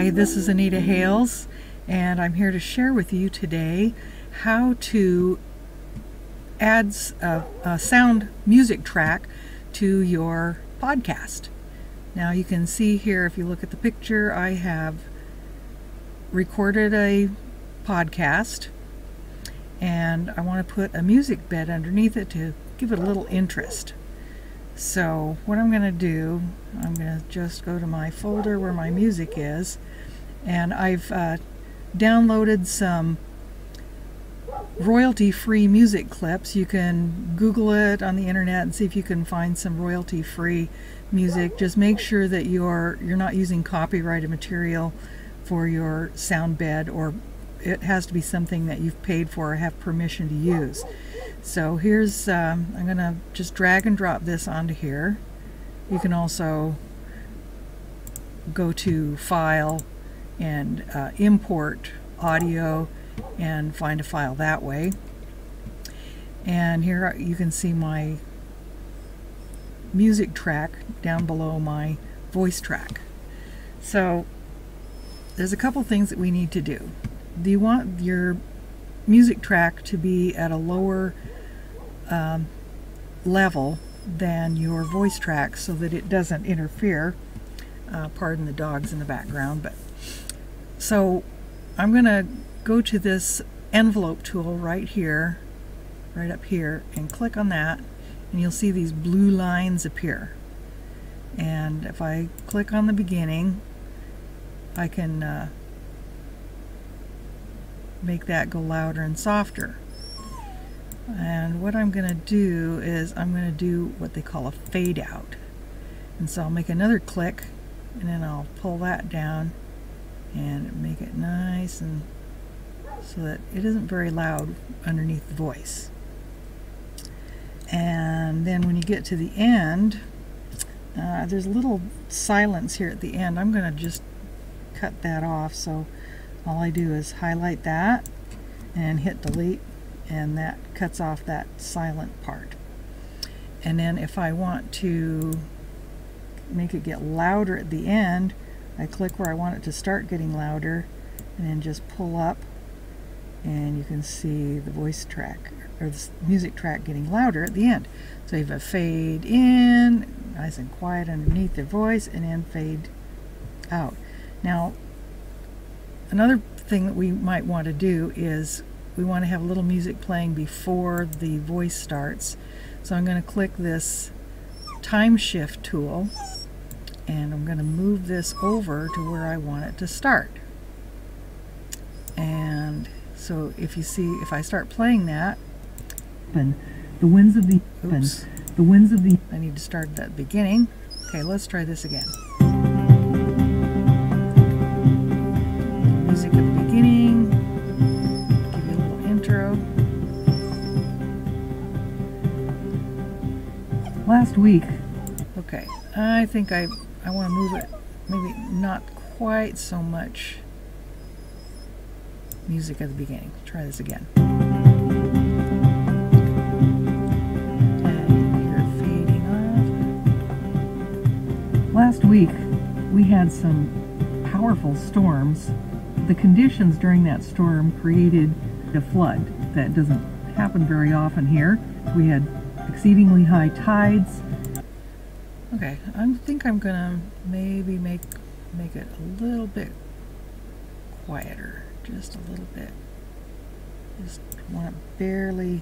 Hi, this is Anita Hales, and I'm here to share with you today how to add a, uh, a, sound music track to your podcast. Now you can see here, if you look at the picture, I have recorded a podcast and I want to put a music bed underneath it to give it a little interest. So what I'm going to do, I'm going to just go to my folder where my music is, and I've uh, downloaded some royalty-free music clips. You can Google it on the internet and see if you can find some royalty-free music. Just make sure that you're you're not using copyrighted material for your sound bed, or it has to be something that you've paid for or have permission to use. So here's, um, I'm going to just drag and drop this onto here. You can also go to File and uh, import audio and find a file that way. And here you can see my music track down below my voice track. So there's a couple things that we need to do. Do you want your music track to be at a lower um, level than your voice track so that it doesn't interfere. Uh, pardon the dogs in the background, but so I'm going to go to this envelope tool right here, right up here, and click on that, and you'll see these blue lines appear. And if I click on the beginning, I can uh, make that go louder and softer. And what I'm going to do is I'm going to do what they call a fade out. And so I'll make another click and then I'll pull that down and make it nice and so that it isn't very loud underneath the voice. And then when you get to the end, uh, there's a little silence here at the end. I'm going to just cut that off. So all I do is highlight that and hit delete and that cuts off that silent part. And then if I want to make it get louder at the end, I click where I want it to start getting louder and then just pull up and you can see the voice track or the music track getting louder at the end. So you have a fade in, nice and quiet underneath the voice, and then fade out. Now, another thing that we might want to do is we want to have a little music playing before the voice starts. So I'm going to click this time shift tool and I'm going to move this over to where I want it to start. And so if you see, if I start playing that, the winds of the oops, the winds of the I need to start at the beginning. Okay, let's try this again. Last week. Okay, I think I I want to move it maybe not quite so much music at the beginning. Try this again. Last week, we had some powerful storms. The conditions during that storm created a flood that doesn't happen very often here. We had exceedingly high tides. Okay, I think I'm gonna maybe make make it a little bit quieter, just a little bit. Just want it barely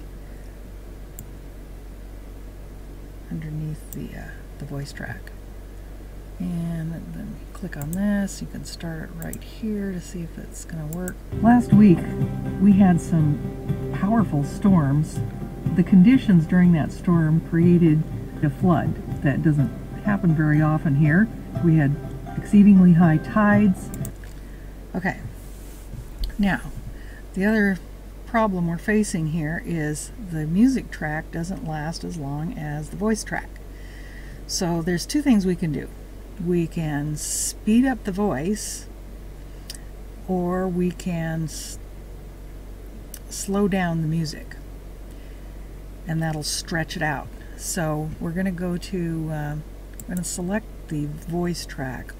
underneath the uh, the voice track. And then click on this. You can start it right here to see if it's going to work. Last week, we had some powerful storms. The conditions during that storm created a flood that doesn't happen very often here. We had exceedingly high tides. Okay. Now, the other problem we're facing here is the music track doesn't last as long as the voice track. So there's two things we can do we can speed up the voice or we can slow down the music and that'll stretch it out. So we're going to go to, uh, I'm going to select the voice track,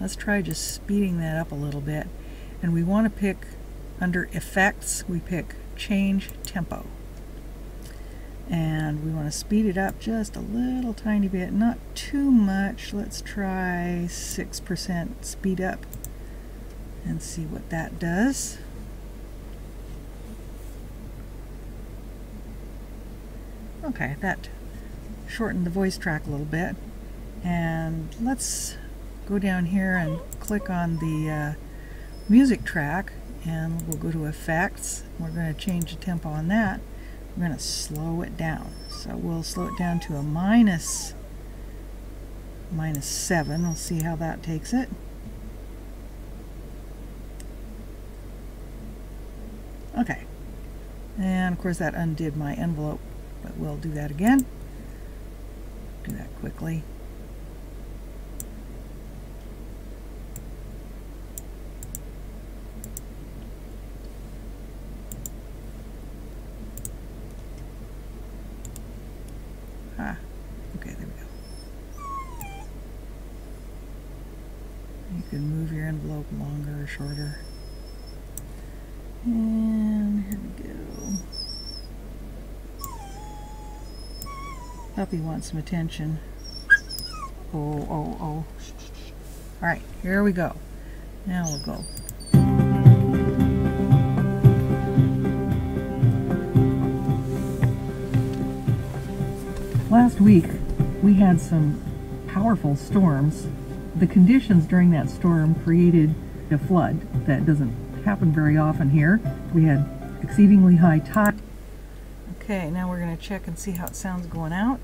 let's try just speeding that up a little bit. And we want to pick under effects, we pick change tempo. And we want to speed it up just a little tiny bit, not too much. Let's try 6% speed up and see what that does. Okay, that shortened the voice track a little bit. And let's go down here and click on the uh, music track and we'll go to effects. We're going to change the tempo on that. We're going to slow it down. So we'll slow it down to a minus minus 7. We'll see how that takes it. Okay. And of course that undid my envelope, but we'll do that again. Do that quickly. Ah, okay, there we go. You can move your envelope longer or shorter. And here we go. Puppy wants some attention. Oh, oh, oh. Alright, here we go. Now we'll go. Last week, we had some powerful storms. The conditions during that storm created a flood that doesn't happen very often here. We had exceedingly high tide. Okay, now we're going to check and see how it sounds going out.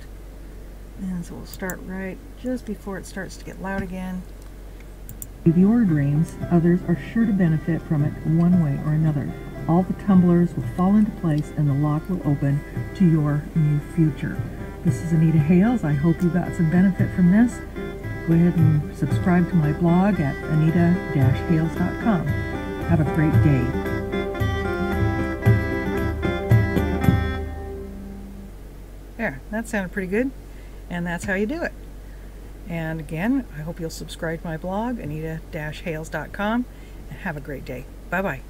And so we'll start right just before it starts to get loud again. Your dreams, others are sure to benefit from it one way or another. All the tumblers will fall into place and the lock will open to your new future. This is Anita Hales. I hope you got some benefit from this. Go ahead and subscribe to my blog at anita-hales.com. Have a great day. There, that sounded pretty good. And that's how you do it. And again, I hope you'll subscribe to my blog, anita-hales.com, and have a great day. Bye-bye.